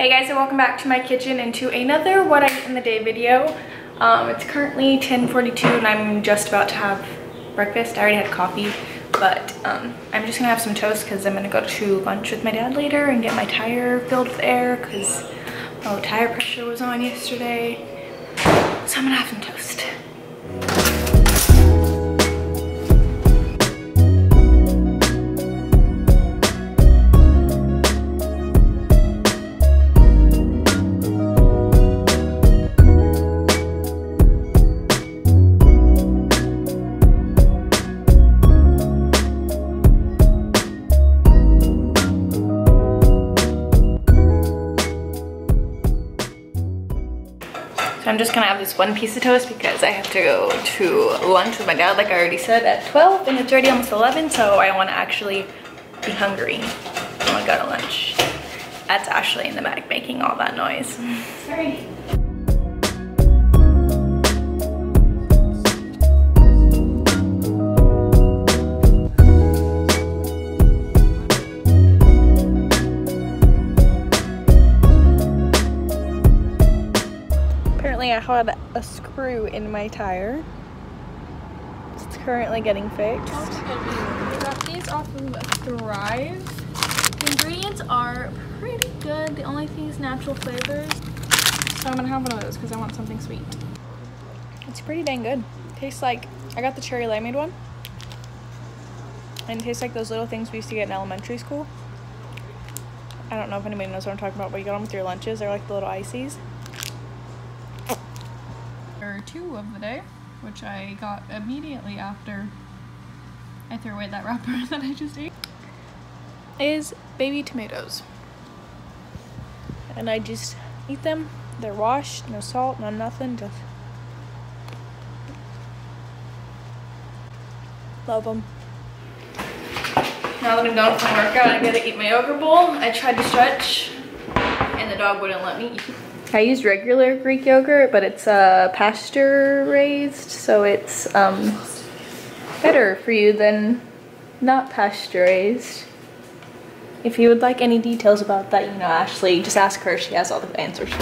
Hey guys and welcome back to my kitchen and to another what I eat in the day video. Um, it's currently 10.42 and I'm just about to have breakfast. I already had coffee, but um, I'm just gonna have some toast because I'm gonna go to lunch with my dad later and get my tire filled with air because my tire pressure was on yesterday. So I'm gonna have some toast. Just gonna have this one piece of toast because I have to go to lunch with my dad, like I already said, at 12 and it's already almost 11, so I wanna actually be hungry I I go to lunch. That's Ashley in the back making all that noise. Sorry. Apparently I had a screw in my tire. It's currently getting fixed. We got these off of Thrive. The ingredients are pretty good. The only thing is natural flavors. So I'm gonna have one of those because I want something sweet. It's pretty dang good. Tastes like, I got the cherry limeade one. And it tastes like those little things we used to get in elementary school. I don't know if anybody knows what I'm talking about, but you get them with your lunches. They're like the little ices. Two of the day, which I got immediately after I threw away that wrapper that I just ate. Is baby tomatoes. And I just eat them. They're washed, no salt, no nothing, just love them. Now that I'm done with my workout, I gotta eat my yogurt bowl. I tried to stretch and the dog wouldn't let me eat. I use regular Greek yogurt, but it's uh, pasture raised, so it's um, better for you than not pasture raised. If you would like any details about that, you know, Ashley, just ask her. She has all the answers.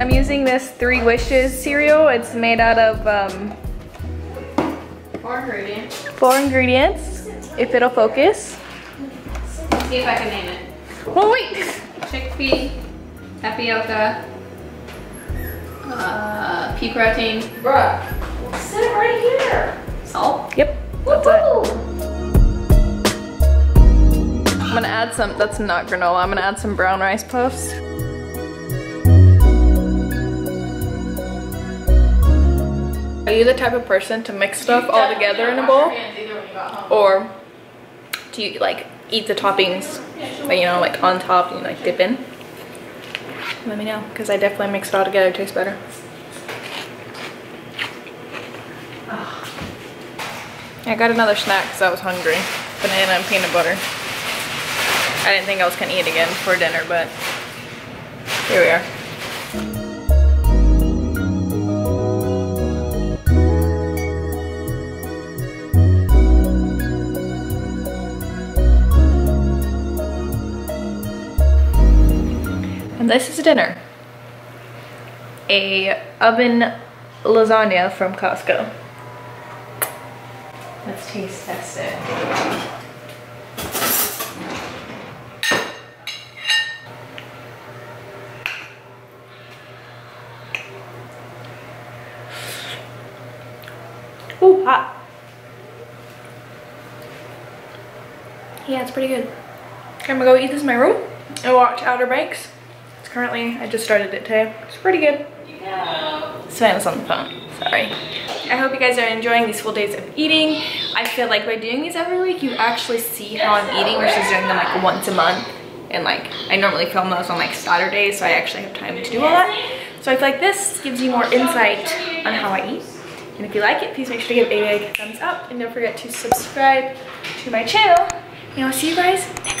I'm using this Three Wishes cereal. It's made out of um, Four ingredients. four ingredients, if it'll focus. See if I can name it. Oh, wait! Chickpea, tapioca, uh, pea protein, Bruh, sit right here. salt. Yep, that's it. I'm gonna add some, that's not granola, I'm gonna add some brown rice puffs. You the type of person to mix stuff all together in a bowl? Or do you like eat the toppings, you know, like on top and like dip in? Let me know, because I definitely mix it all together, it tastes better. I got another snack because I was hungry. Banana and peanut butter. I didn't think I was gonna eat again for dinner, but here we are. And this is dinner. A oven lasagna from Costco. Let's taste test it. Ooh, hot. Yeah, it's pretty good. I'm gonna go eat this in my room and watch Outer Banks. Currently, I just started it today. It's pretty good. Savannah's on the phone, sorry. I hope you guys are enjoying these full days of eating. I feel like by doing these every week, you actually see how I'm eating versus doing them like once a month. And like, I normally film those on like Saturdays, so I actually have time to do all that. So I feel like this gives you more insight on how I eat. And if you like it, please make sure to give a big thumbs up. And don't forget to subscribe to my channel. And I'll see you guys next